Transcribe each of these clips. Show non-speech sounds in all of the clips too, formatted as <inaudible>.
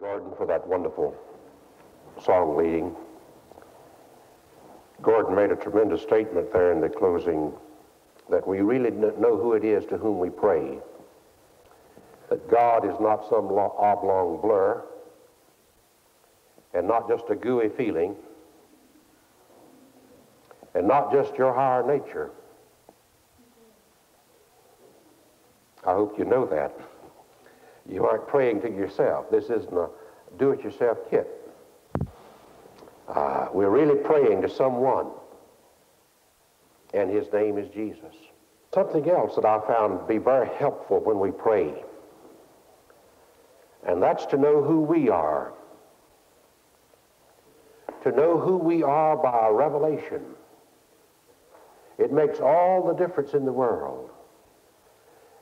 Gordon for that wonderful song leading. Gordon made a tremendous statement there in the closing that we really know who it is to whom we pray. That God is not some oblong blur and not just a gooey feeling and not just your higher nature. I hope you know that. You aren't praying to yourself. This isn't a do it yourself kit. Uh, we're really praying to someone, and his name is Jesus. Something else that I found to be very helpful when we pray, and that's to know who we are. To know who we are by revelation. It makes all the difference in the world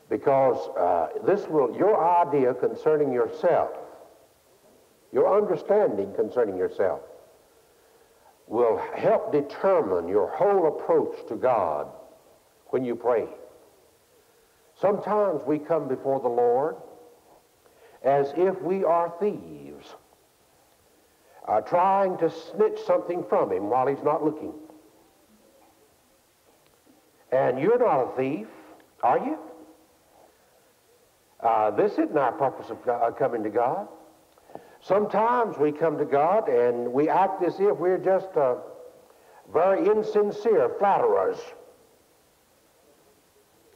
because uh, this will, your idea concerning yourself, your understanding concerning yourself, will help determine your whole approach to God when you pray. Sometimes we come before the Lord as if we are thieves, uh, trying to snitch something from Him while He's not looking. And you're not a thief, are you? Uh, this isn't our purpose of God, coming to God. Sometimes we come to God and we act as if we're just uh, very insincere flatterers.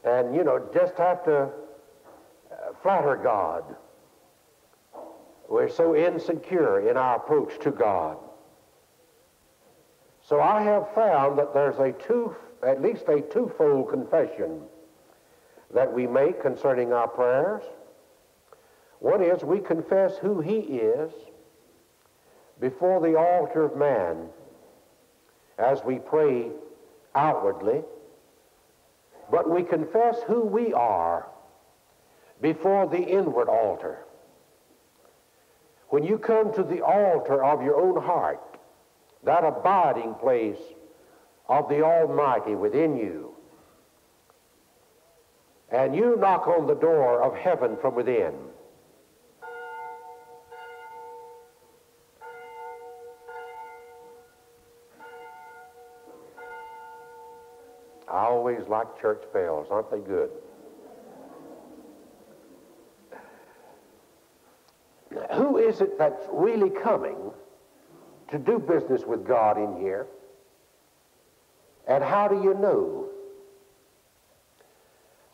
And, you know, just have to uh, flatter God. We're so insecure in our approach to God. So I have found that there's a two, at least a twofold confession that we make concerning our prayers. One is we confess who He is before the altar of man as we pray outwardly, but we confess who we are before the inward altar. When you come to the altar of your own heart, that abiding place of the Almighty within you, and you knock on the door of heaven from within. I always like church bells, aren't they good? Who is it that's really coming to do business with God in here? And how do you know?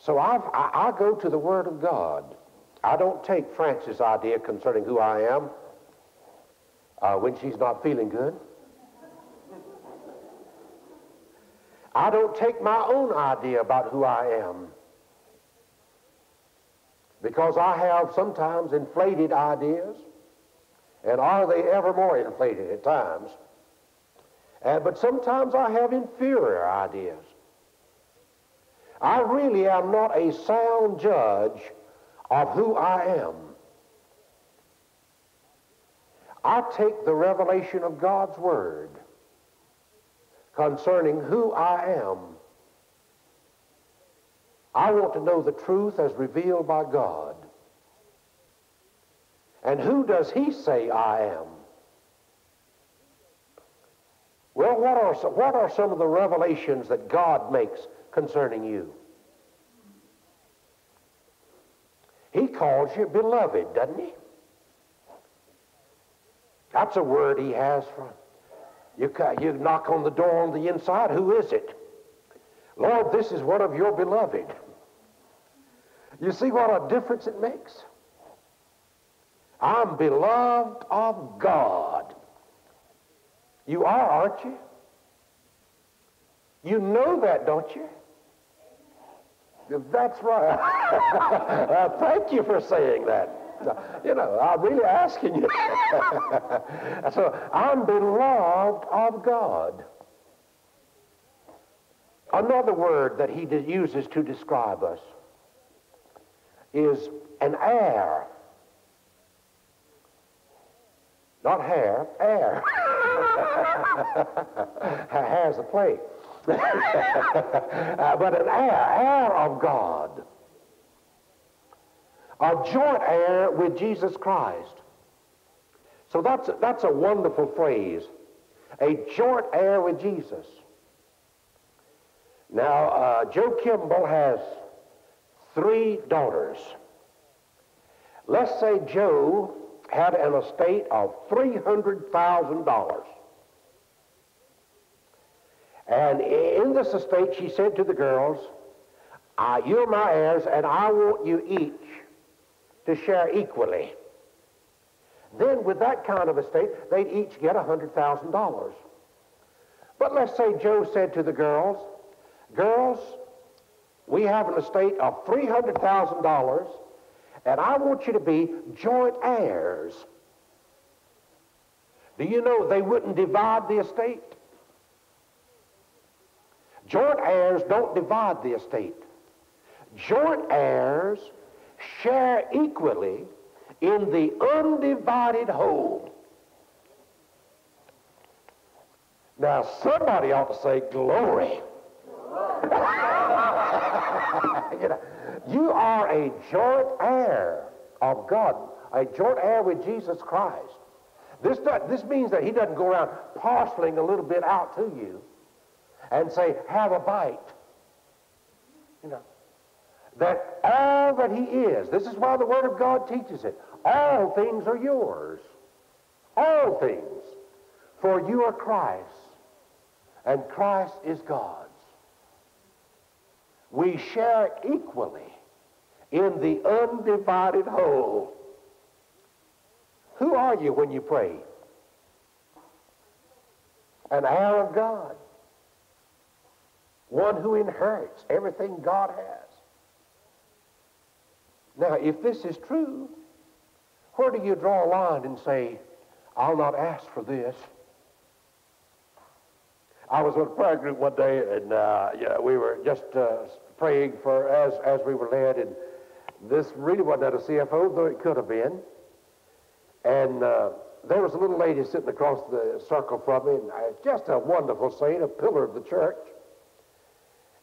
So I've, I, I go to the Word of God. I don't take Frances' idea concerning who I am uh, when she's not feeling good. I don't take my own idea about who I am because I have sometimes inflated ideas, and are they ever more inflated at times? Uh, but sometimes I have inferior ideas. I really am not a sound judge of who I am. I take the revelation of God's Word concerning who I am. I want to know the truth as revealed by God. And who does He say I am? Well, what are, what are some of the revelations that God makes concerning you. He calls you beloved, doesn't he? That's a word he has for you. You knock on the door on the inside. Who is it? Lord, this is one of your beloved. You see what a difference it makes? I'm beloved of God. You are, aren't you? You know that, don't you? That's right. <laughs> uh, thank you for saying that. You know, I'm really asking you. <laughs> so I'm beloved of God. Another word that he uses to describe us is an heir. Not hair, air. <laughs> Hair's a plate. <laughs> uh, but an heir, heir of God. A joint heir with Jesus Christ. So that's, that's a wonderful phrase. A joint heir with Jesus. Now, uh, Joe Kimball has three daughters. Let's say Joe had an estate of $300,000. And in this estate, she said to the girls, uh, You're my heirs, and I want you each to share equally. Then, with that kind of estate, they'd each get $100,000. But let's say Joe said to the girls, Girls, we have an estate of $300,000, and I want you to be joint heirs. Do you know they wouldn't divide the estate? Joint heirs don't divide the estate. Joint heirs share equally in the undivided whole. Now, somebody ought to say, Glory. <laughs> you, know, you are a joint heir of God, a joint heir with Jesus Christ. This, this means that he doesn't go around parceling a little bit out to you and say, have a bite. You know, that all that he is, this is why the Word of God teaches it, all things are yours. All things. For you are Christ, and Christ is God's. We share equally in the undivided whole. Who are you when you pray? An heir of God one who inherits everything God has. Now, if this is true, where do you draw a line and say, I'll not ask for this? I was with a prayer group one day, and uh, yeah, we were just uh, praying for as as we were led, and this really wasn't a CFO, though it could have been. And uh, there was a little lady sitting across the circle from me, and uh, just a wonderful saint, a pillar of the church.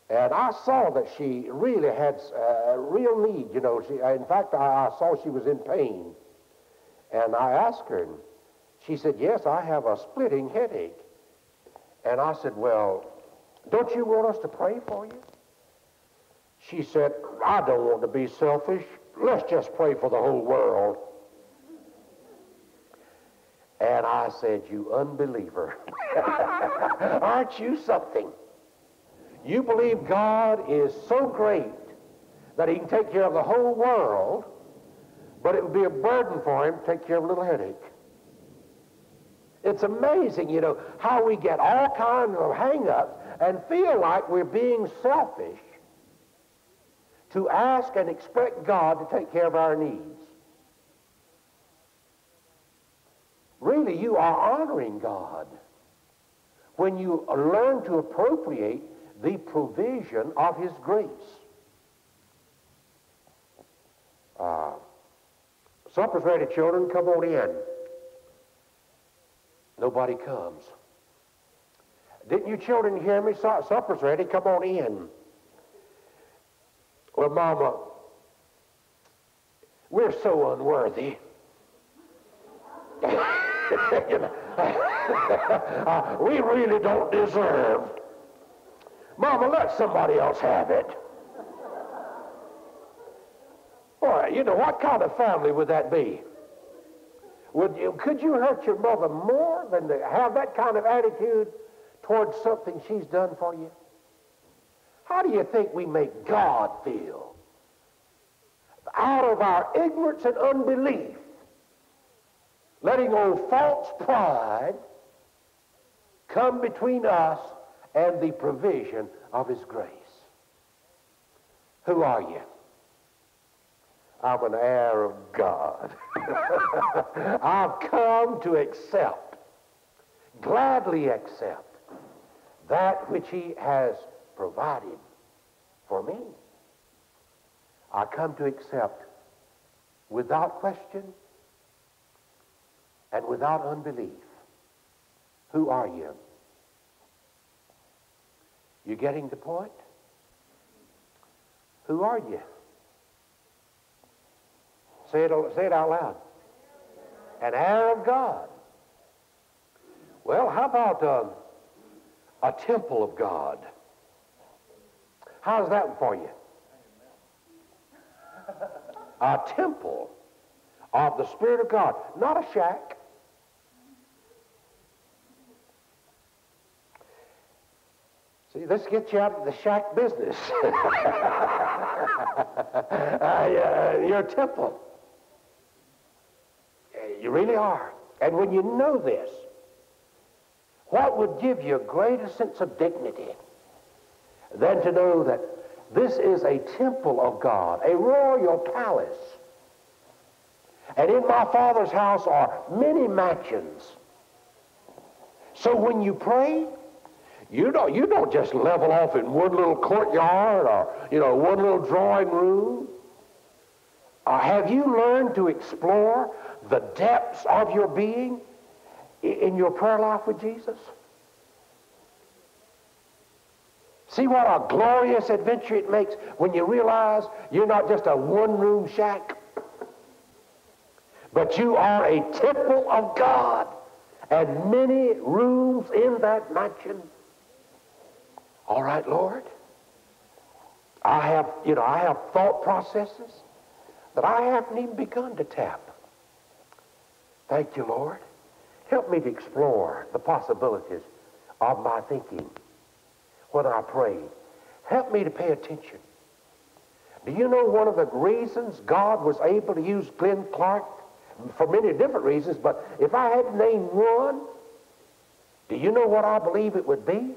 And I saw that she really had a uh, real need, you know. She, in fact, I, I saw she was in pain. And I asked her, and she said, Yes, I have a splitting headache. And I said, Well, don't you want us to pray for you? She said, I don't want to be selfish. Let's just pray for the whole world. And I said, You unbeliever. <laughs> Aren't you something? You believe God is so great that he can take care of the whole world, but it would be a burden for him to take care of a little headache. It's amazing, you know, how we get all kinds of hang-ups and feel like we're being selfish to ask and expect God to take care of our needs. Really, you are honoring God when you learn to appropriate the provision of his grace. Uh, supper's ready, children. Come on in. Nobody comes. Didn't you children hear me? Supper's ready. Come on in. Well, Mama, we're so unworthy. <laughs> <laughs> we really don't deserve Mama, let somebody else have it. Boy, you know, what kind of family would that be? Would you, could you hurt your mother more than to have that kind of attitude towards something she's done for you? How do you think we make God feel? Out of our ignorance and unbelief, letting old false pride come between us and the provision of His grace. Who are you? I'm an heir of God. <laughs> I've come to accept, gladly accept, that which He has provided for me. I come to accept without question and without unbelief. Who are you? You getting the point? Who are you? Say it, say it out loud. an heir of God. Well, how about uh, a temple of God? How's that for you? A temple of the Spirit of God, not a shack. See, let's get you out of the shack business. <laughs> uh, you're a temple. You really are. And when you know this, what would give you a greater sense of dignity than to know that this is a temple of God, a royal palace? And in my Father's house are many mansions. So when you pray, you don't, you don't just level off in one little courtyard or, you know, one little drawing room. Or have you learned to explore the depths of your being in your prayer life with Jesus? See what a glorious adventure it makes when you realize you're not just a one room shack, but you are a temple of God and many rooms in that mansion. All right, Lord. I have, you know, I have thought processes that I haven't even begun to tap. Thank you, Lord. Help me to explore the possibilities of my thinking when I pray. Help me to pay attention. Do you know one of the reasons God was able to use Glenn Clark? For many different reasons, but if I had to name one, do you know what I believe it would be?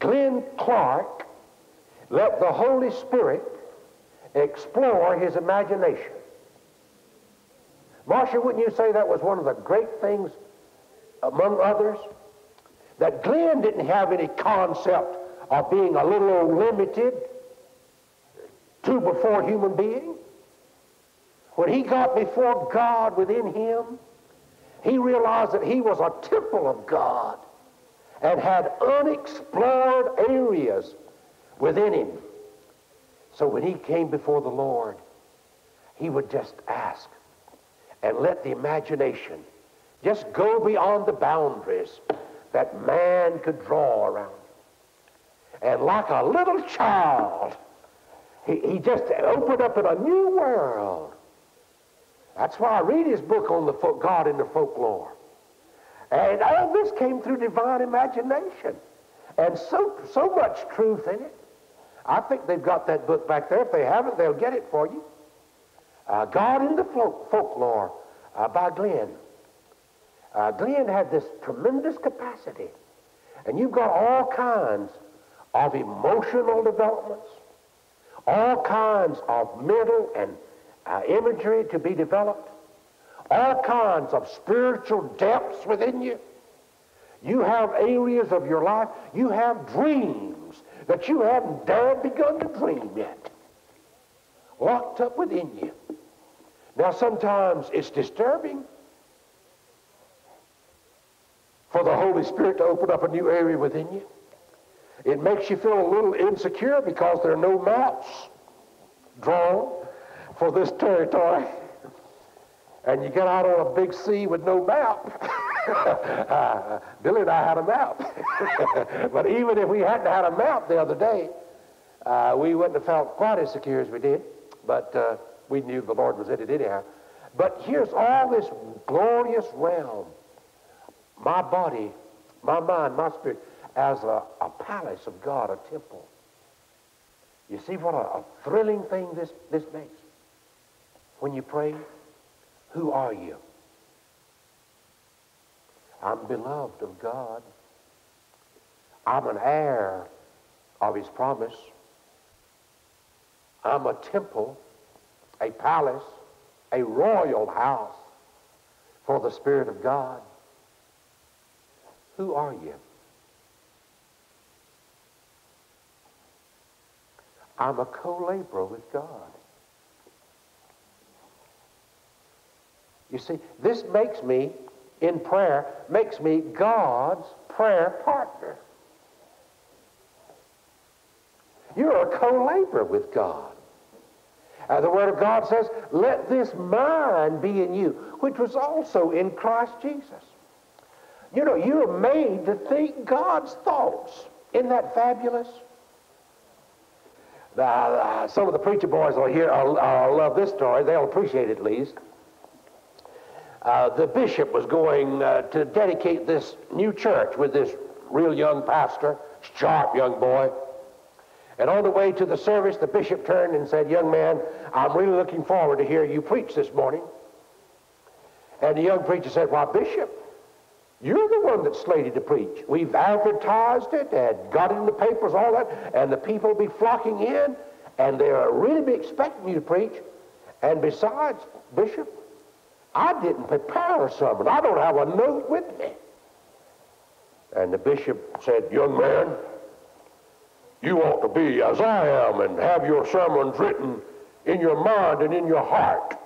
Glenn Clark let the Holy Spirit explore his imagination. Marcia, wouldn't you say that was one of the great things among others? That Glenn didn't have any concept of being a little old limited to before human being. When he got before God within him, he realized that he was a temple of God and had unexplored areas within him. So when he came before the Lord, he would just ask and let the imagination just go beyond the boundaries that man could draw around. And like a little child, he, he just opened up in a new world. That's why I read his book on the folk, God in the folklore. And all this came through divine imagination. And so, so much truth in it. I think they've got that book back there. If they haven't, they'll get it for you. Uh, God in the folk, folklore uh, by Glenn. Uh, Glenn had this tremendous capacity. And you've got all kinds of emotional developments, all kinds of mental and uh, imagery to be developed, all kinds of spiritual depths within you. You have areas of your life, you have dreams that you haven't dared begun to dream yet, locked up within you. Now, sometimes it's disturbing for the Holy Spirit to open up a new area within you. It makes you feel a little insecure because there are no maps drawn for this territory. And you get out on a big sea with no map. <laughs> uh, Billy and I had a map. <laughs> but even if we hadn't had a map the other day, uh, we wouldn't have felt quite as secure as we did. But uh, we knew the Lord was in it anyhow. But here's all this glorious realm. My body, my mind, my spirit, as a, a palace of God, a temple. You see what a, a thrilling thing this, this makes? When you pray, who are you? I'm beloved of God. I'm an heir of his promise. I'm a temple a palace, a royal house for the Spirit of God. Who are you? I'm a co-laborer with God. You see, this makes me, in prayer, makes me God's prayer partner. You're a co-laborer with God. Uh, the Word of God says, let this mind be in you, which was also in Christ Jesus. You know, you're made to think God's thoughts. Isn't that fabulous? Uh, some of the preacher boys will hear, I'll, I'll love this story. They'll appreciate it at least. Uh, the bishop was going uh, to dedicate this new church with this real young pastor, sharp young boy. And on the way to the service, the bishop turned and said, Young man, I'm really looking forward to hear you preach this morning. And the young preacher said, Why, Bishop, you're the one that's slated to preach. We've advertised it and got it in the papers, all that, and the people will be flocking in, and they'll really be expecting you to preach. And besides, Bishop, I didn't prepare a sermon. I don't have a note with me. And the bishop said, Young man, you ought to be as I am and have your sermons written in your mind and in your heart.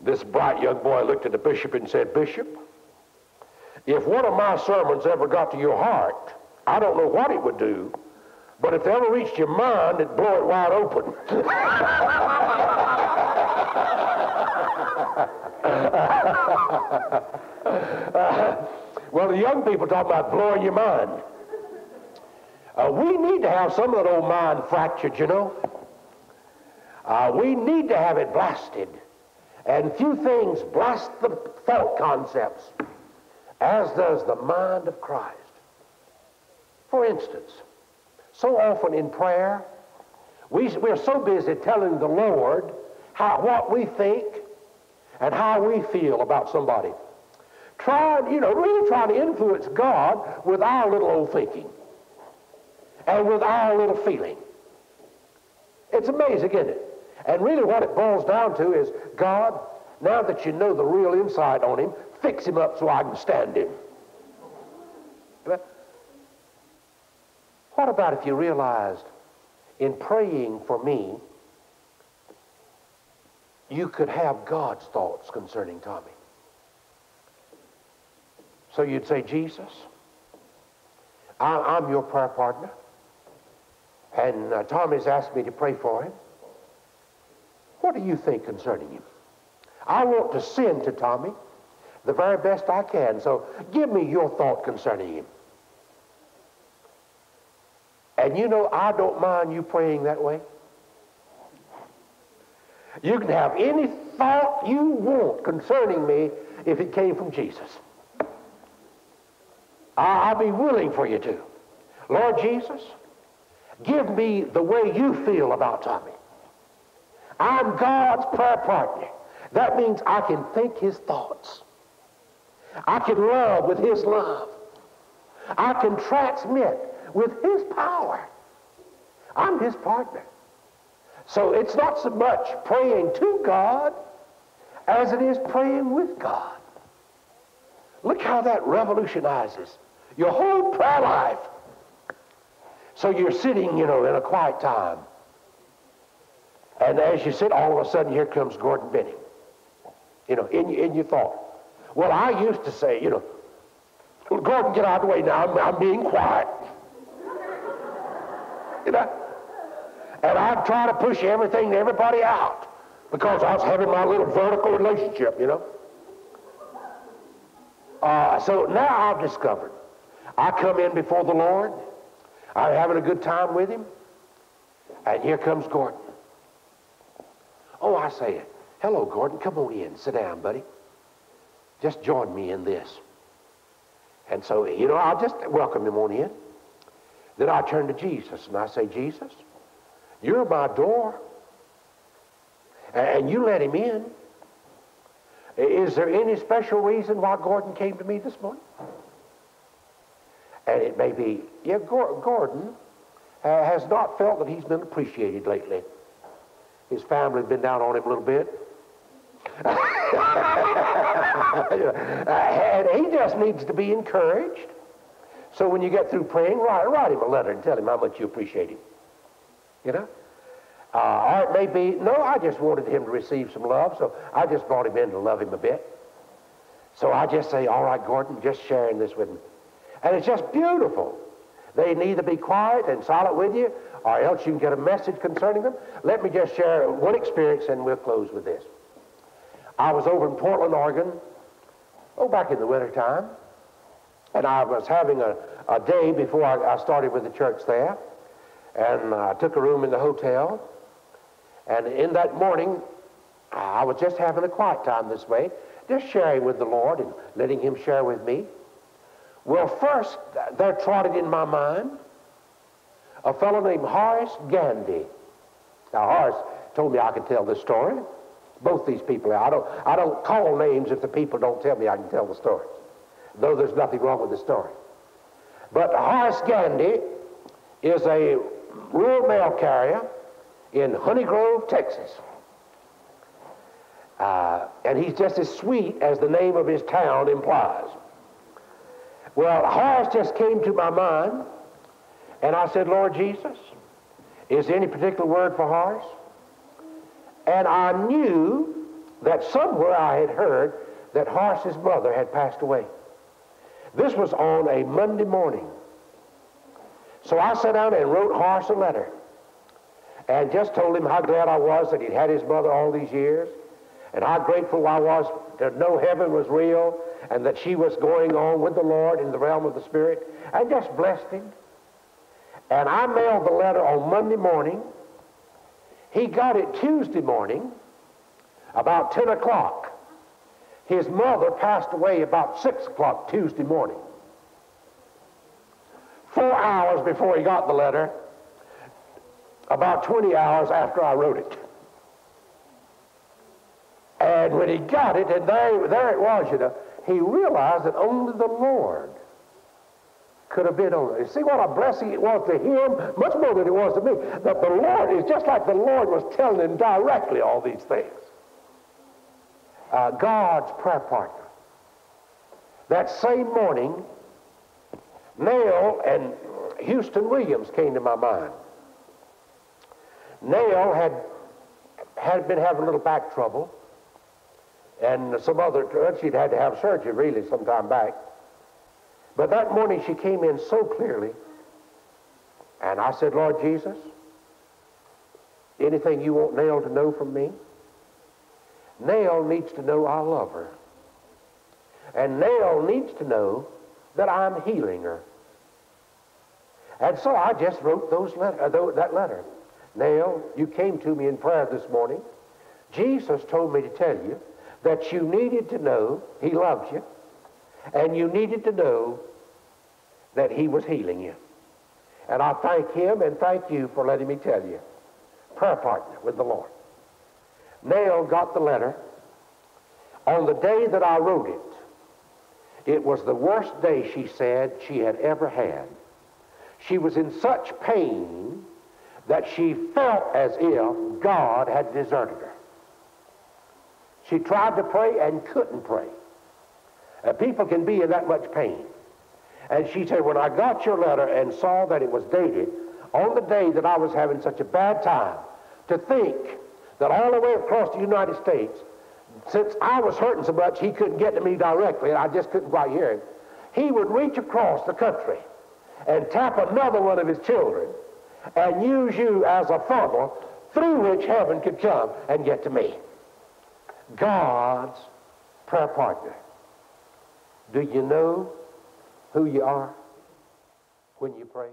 This bright young boy looked at the bishop and said, Bishop, if one of my sermons ever got to your heart, I don't know what it would do, but if it ever reached your mind, it'd blow it wide open. <laughs> <laughs> well, the young people talk about blowing your mind. Uh, we need to have some of that old mind fractured, you know. Uh, we need to have it blasted. And few things blast the thought concepts as does the mind of Christ. For instance, so often in prayer, we, we're so busy telling the Lord how, what we think and how we feel about somebody. Trying, you know, really trying to influence God with our little old thinking and with our little feeling. It's amazing, isn't it? And really what it boils down to is, God, now that you know the real insight on him, fix him up so I can stand him. But what about if you realized in praying for me, you could have God's thoughts concerning Tommy? So you'd say, Jesus, I'm your prayer partner, and uh, Tommy's asked me to pray for him. What do you think concerning him? I want to send to Tommy the very best I can. So give me your thought concerning him. And you know, I don't mind you praying that way. You can have any thought you want concerning me if it came from Jesus. I'll be willing for you to. Lord Jesus, give me the way you feel about Tommy. I'm God's prayer partner. That means I can think his thoughts. I can love with his love. I can transmit with his power. I'm his partner. So it's not so much praying to God as it is praying with God. Look how that revolutionizes your whole prayer life. So you're sitting, you know, in a quiet time. And as you sit, all of a sudden, here comes Gordon Benning. You know, in, in your thought. Well, I used to say, you know, Gordon, get out of the way now. I'm, I'm being quiet. <laughs> You know? And I'd try to push everything everybody out because I was having my little vertical relationship, you know. Uh, so now I've discovered I come in before the Lord. I'm having a good time with him. And here comes Gordon. Oh, I say, hello, Gordon. Come on in. Sit down, buddy. Just join me in this. And so, you know, I'll just welcome him on in. Then I turn to Jesus and I say, Jesus, you're my door. And you let him in. Is there any special reason why Gordon came to me this morning? And it may be, yeah, Gordon uh, has not felt that he's been appreciated lately. His family has been down on him a little bit. <laughs> and he just needs to be encouraged. So when you get through praying, write, write him a letter and tell him how much you appreciate him. You know? Uh, or it may be, no, I just wanted him to receive some love, so I just brought him in to love him a bit. So I just say, all right, Gordon, just sharing this with him. And it's just beautiful They need to be quiet and silent with you, or else you can get a message concerning them. Let me just share one experience and we'll close with this. I was over in Portland, Oregon, oh, back in the wintertime, and I was having a, a day before I, I started with the church there, and I took a room in the hotel, and in that morning, I was just having a quiet time this way, just sharing with the Lord and letting Him share with me. Well, first, there trotted in my mind a fellow named Horace Gandy. Now, Horace told me I could tell this story. Both these people, I don't, I don't call names if the people don't tell me I can tell the story, though there's nothing wrong with the story. But Horace Gandy is a rural mail carrier in Honey Grove, Texas. Uh, and he's just as sweet as the name of his town implies. Well, Horace just came to my mind, and I said, Lord Jesus, is there any particular word for Horace? And I knew that somewhere I had heard that Horace's mother had passed away. This was on a Monday morning. So I sat down and wrote Horace a letter and just told him how glad I was that he'd had his mother all these years and how grateful I was to know heaven was real and that she was going on with the Lord in the realm of the Spirit. I just blessed him. And I mailed the letter on Monday morning. He got it Tuesday morning, about 10 o'clock. His mother passed away about 6 o'clock Tuesday morning. Four hours before he got the letter, about 20 hours after I wrote it. And when he got it, and there, there it was, you know, he realized that only the Lord could have been on it. You see what a blessing it was to him, much more than it was to me. That the Lord is just like the Lord was telling him directly all these things. Uh, God's prayer partner. That same morning, Nell and Houston Williams came to my mind. Nell had, had been having a little back trouble and some other, she'd had to have surgery really some time back. But that morning she came in so clearly, and I said, Lord Jesus, anything you want Nell to know from me? Nell needs to know I love her. And Nell needs to know that I'm healing her. And so I just wrote those letter, uh, that letter. Nell, you came to me in prayer this morning. Jesus told me to tell you that you needed to know he loves you, and you needed to know that he was healing you. And I thank him and thank you for letting me tell you. Prayer partner with the Lord. Nell got the letter. On the day that I wrote it, it was the worst day, she said, she had ever had. She was in such pain that she felt as if God had deserted her. She tried to pray and couldn't pray. Uh, people can be in that much pain. And she said, when I got your letter and saw that it was dated on the day that I was having such a bad time, to think that all the way across the United States, since I was hurting so much he couldn't get to me directly, and I just couldn't quite hear him, he would reach across the country and tap another one of his children and use you as a funnel through which heaven could come and get to me. God's prayer partner. Do you know who you are when you pray?